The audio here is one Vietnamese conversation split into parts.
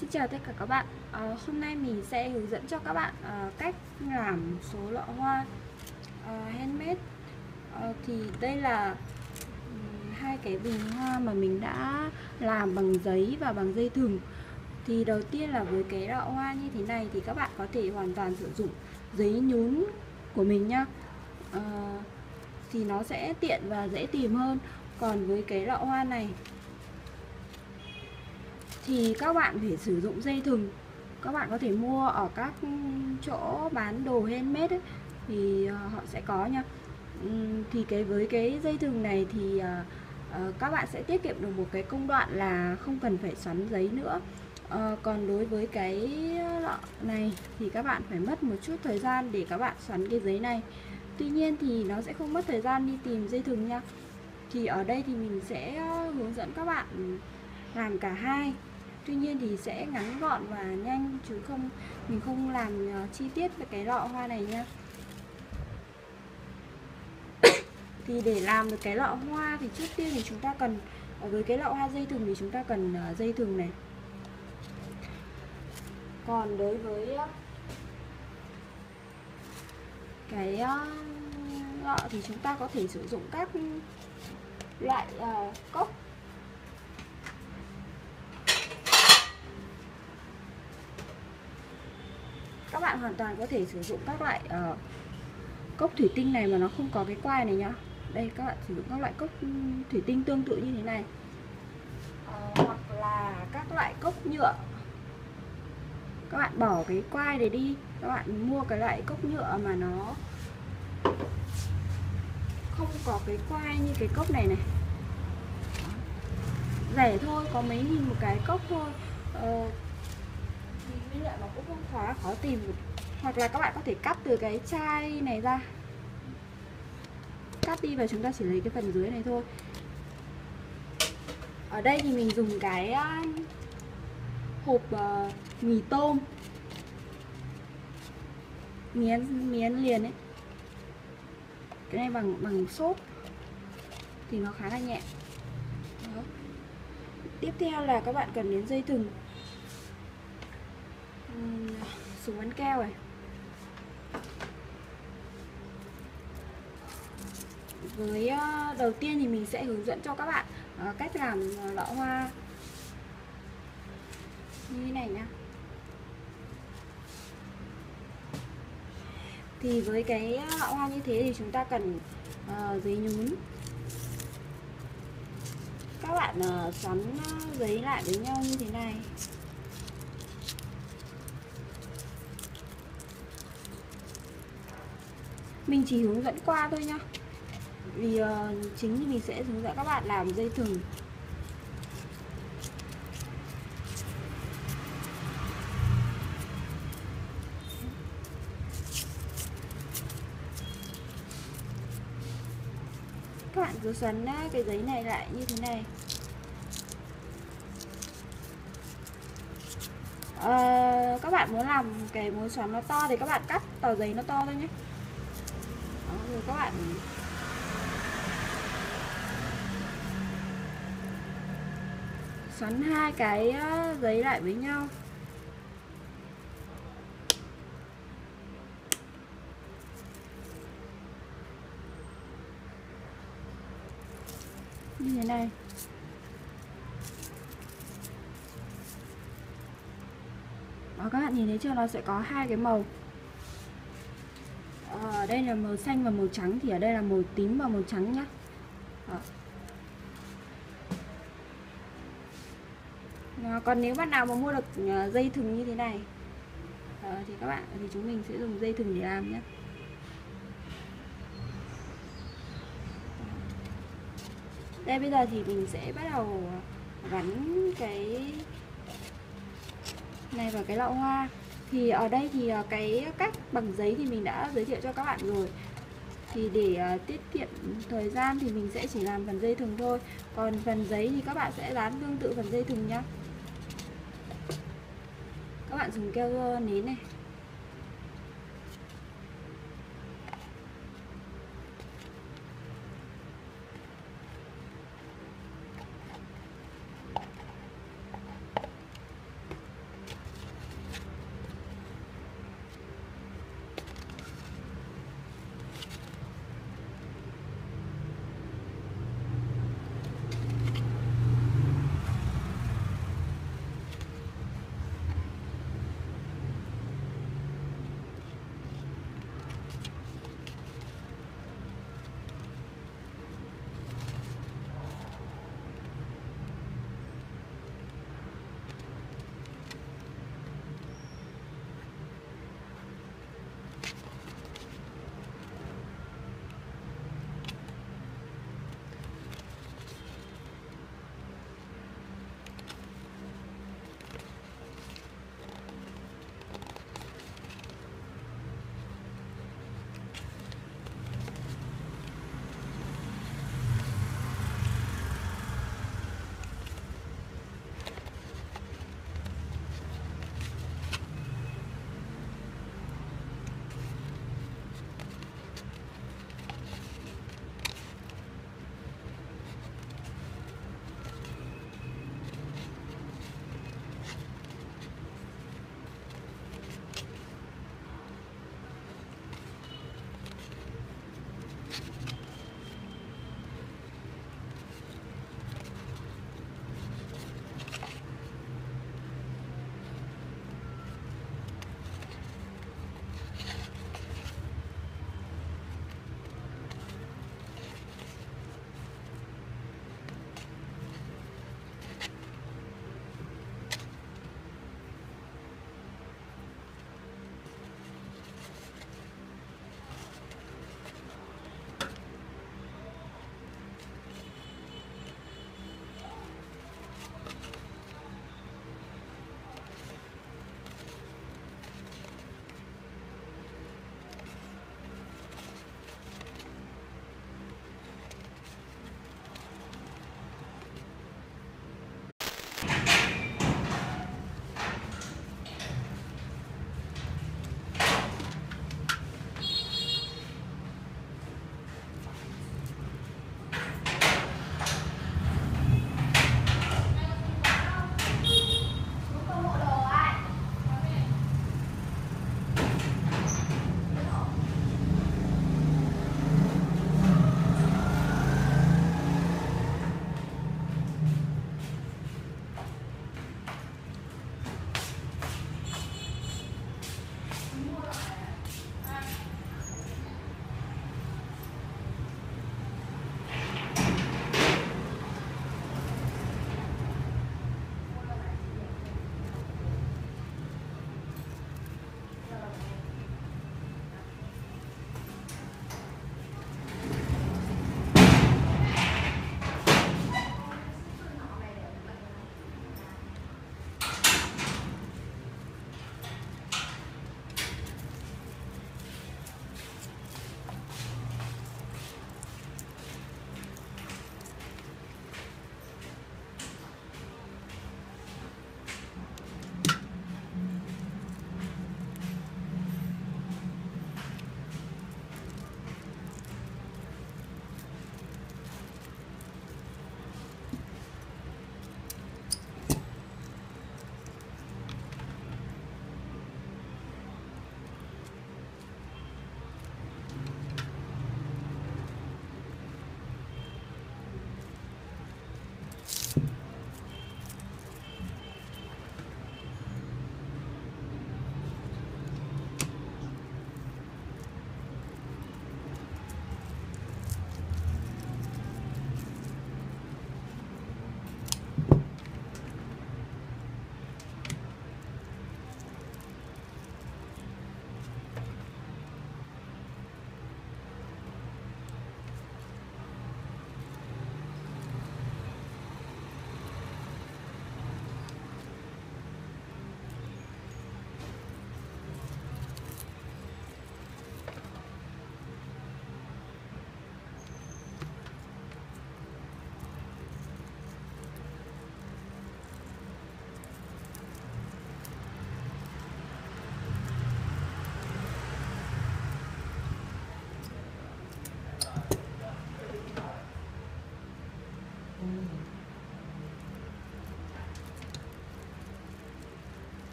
Xin chào tất cả các bạn. À, Hôm nay mình sẽ hướng dẫn cho các bạn à, cách làm số lọ hoa à, handmade. À, Thì đây là hai cái bình hoa mà mình đã làm bằng giấy và bằng dây thừng. Thì đầu tiên là với cái lọ hoa như thế này thì các bạn có thể hoàn toàn sử dụng giấy nhún của mình nhá. À, Thì nó sẽ tiện và dễ tìm hơn. Còn với cái lọ hoa này thì các bạn phải sử dụng dây thừng. Các bạn có thể mua ở các chỗ bán đồ handmade ấy, thì ờ, họ sẽ có nha. Thì cái với cái dây thừng này thì ờ, ờ, các bạn sẽ tiết kiệm được một cái công đoạn là không cần phải xoắn giấy nữa. Còn đối với cái lọ này thì các bạn phải mất một chút thời gian để các bạn xoắn cái giấy này. Tuy nhiên thì nó sẽ không mất thời gian đi tìm dây thừng nha. Thì ở đây thì mình sẽ hướng dẫn các bạn làm cả hai tuy nhiên thì sẽ ngắn gọn và nhanh, chứ không, mình không làm ờ, chi tiết về cái lọ hoa này nha. Thì để làm được cái lọ hoa thì trước tiên thì chúng ta cần ờ, với cái lọ hoa dây thừng thì chúng ta cần ờ, dây thừng này. Còn đối với cái lọ thì chúng ta có thể sử dụng các loại cốc các bạn hoàn toàn có thể sử dụng các loại uh, cốc thủy tinh này mà nó không có cái quai này nhá. Đây các bạn sử dụng các loại cốc ừ, thủy tinh tương tự như thế này. Uh, hoặc là các loại cốc nhựa. Các bạn bỏ cái quai này đi. Các bạn mua cái loại cốc nhựa mà nó không có cái quai như cái cốc này này. Rẻ thôi có mấy nghìn một cái cốc thôi. Uh, với lại nó cũng không quá khó tìm. Hoặc là các bạn có thể cắt từ cái chai này ra. Cắt đi và chúng ta chỉ lấy cái phần dưới này thôi. Ở đây thì mình dùng cái hộp uh, mì tôm. Miến miến liền ấy. Cái này bằng bằng xốp thì nó khá là nhẹ. Đó. tiếp theo là các bạn cần đến dây thừng súng bắn keo này. Với ờ, đầu tiên thì mình sẽ hướng dẫn cho các bạn ờ, cách làm ờ, lọ hoa. Như thế này nhá. Thì với cái lọ hoa như thế thì chúng ta cần uh, giấy nhún. Các bạn uh, xoắn giấy lại với nhau như thế này. Mình chỉ hướng dẫn qua thôi nhá. Vì uh, chính thì mình sẽ hướng dẫn các bạn làm dây thừng. Các bạn cứ xoắn cái giấy này lại như thế này. À, các bạn muốn làm cái muốn xoắn nó to thì các bạn cắt tờ giấy nó to thôi nhé rồi các bạn. Xoắn hai cái giấy lại với nhau. Như thế này. Đó, các bạn nhìn thấy chưa? Nó sẽ có hai cái màu đây là màu xanh và màu trắng thì ở đây là màu tím và màu trắng nhá. Đó. À, còn nếu bạn nào mà mua được ờ, dây thừng như thế này à, thì các bạn thì chúng mình sẽ dùng dây thừng để làm nhé đây bây giờ thì mình sẽ bắt đầu ờ, gắn cái này vào cái lọ hoa thì ở đây thì ờ, cái cách bằng giấy thì mình đã giới thiệu cho các bạn rồi. Thì để ờ, tiết kiệm thời gian thì mình sẽ chỉ làm phần dây thừng thôi. Còn phần giấy thì các bạn sẽ dán tương tự phần dây thừng nhá. Các bạn dùng keo nến này.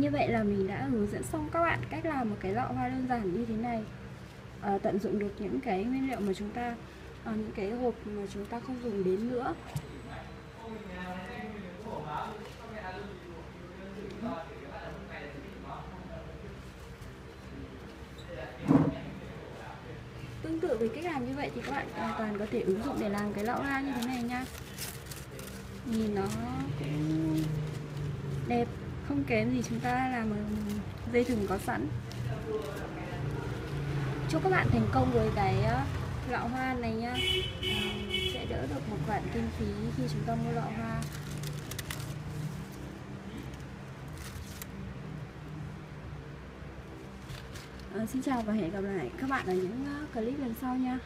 Như vậy là mình đã hướng dẫn xong các bạn cách làm một cái lọ hoa đơn giản như thế này. À, tận dụng được những cái nguyên liệu mà chúng ta à, những cái hộp mà chúng ta không dùng đến nữa. Tương tự với cách làm như vậy thì các bạn hoàn toàn có thể ứng dụng để làm cái lọ hoa như thế này nha. Nhìn nó cũng đẹp không kém gì chúng ta làm dây thừng có sẵn. Chúc các bạn thành công với cái ờ, lọ hoa này nha. Ờ, sẽ đỡ được một khoản kinh phí khi chúng ta mua lọ hoa. À, xin chào và hẹn gặp lại các bạn ở những clip lần sau nha.